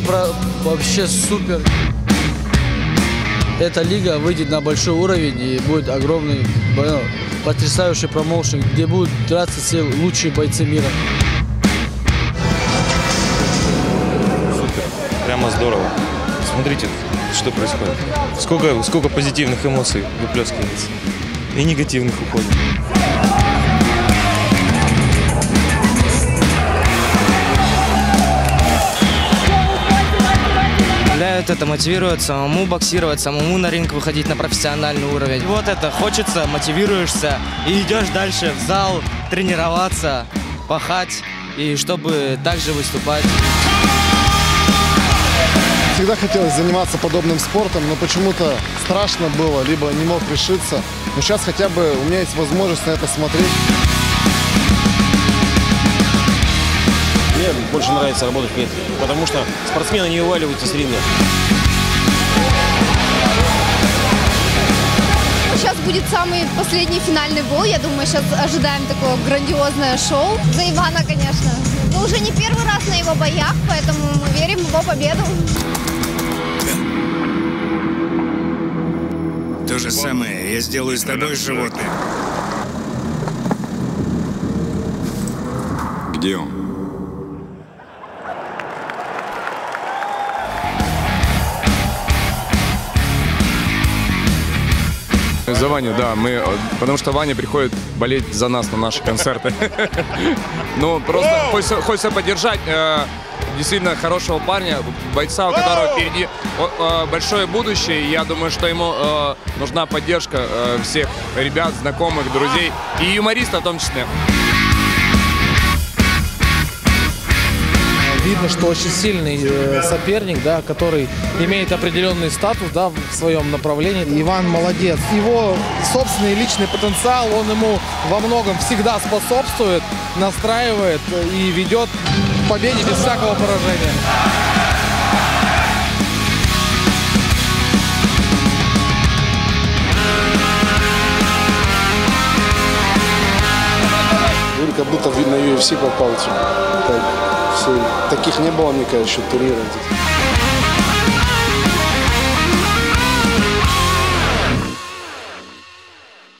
про... вообще супер. Эта лига выйдет на большой уровень и будет огромный, ну, потрясающий промоушен, где будут драться все лучшие бойцы мира. Супер. Прямо здорово. Смотрите, что происходит. Сколько, сколько позитивных эмоций выплескивается. И негативных уходит. Ляют это мотивирует самому боксировать, самому на ринг выходить на профессиональный уровень. Вот это хочется, мотивируешься и идешь дальше в зал тренироваться, пахать и чтобы также выступать. Всегда хотелось заниматься подобным спортом, но почему-то страшно было, либо не мог решиться. Но сейчас хотя бы у меня есть возможность на это смотреть. Больше нравится работать в потому что спортсмены не вываливаются с ринга. Сейчас будет самый последний финальный бой. Я думаю, сейчас ожидаем такое грандиозное шоу. За Ивана, конечно. Мы уже не первый раз на его боях, поэтому мы верим в его победу. То же самое я сделаю с тобой, животное. Где он? За Ваню, да, мы, э, потому что Ваня приходит болеть за нас на наши концерты. Ну, просто хочется, поддержать э, действительно хорошего парня, бойца, у которого впереди э, большое будущее. Я думаю, что ему нужна поддержка всех ребят, знакомых, друзей и юмористов в том числе. Видно, что очень сильный э, соперник, да, который имеет определенный статус да, в своем направлении. Иван молодец. Его собственный личный потенциал, он ему во многом всегда способствует, настраивает и ведет к победе без всякого поражения. Он как будто на UFC попал. Типа. Так. Таких не было, мне кажется, турниров здесь.